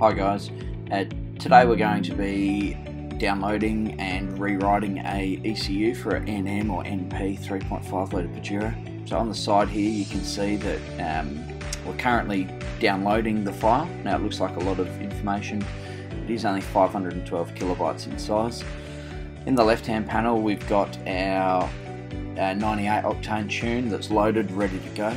Hi guys, uh, today we're going to be downloading and rewriting a ECU for an NM or NP 3.5 litre Pajero. So on the side here you can see that um, we're currently downloading the file. Now it looks like a lot of information. It is only 512 kilobytes in size. In the left hand panel we've got our uh, 98 octane tune that's loaded ready to go.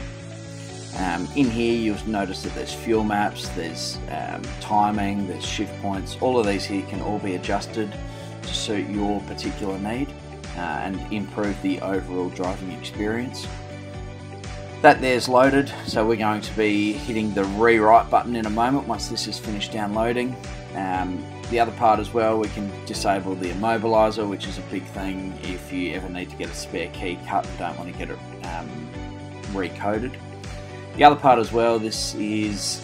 Um, in here you'll notice that there's fuel maps, there's um, timing, there's shift points, all of these here can all be adjusted to suit your particular need uh, and improve the overall driving experience. That there's loaded, so we're going to be hitting the rewrite button in a moment once this is finished downloading. Um, the other part as well, we can disable the immobilizer, which is a big thing if you ever need to get a spare key cut and don't want to get it um, recoded. The other part as well, this is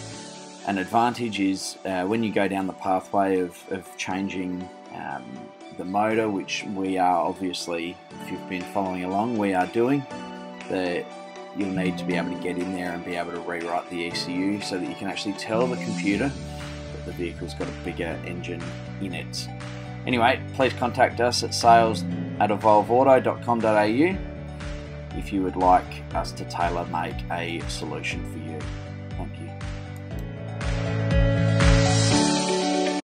an advantage, is uh, when you go down the pathway of, of changing um, the motor, which we are obviously, if you've been following along, we are doing, the, you'll need to be able to get in there and be able to rewrite the ECU so that you can actually tell the computer that the vehicle's got a bigger engine in it. Anyway, please contact us at sales at evolveauto.com.au if you would like us to tailor make a solution for you.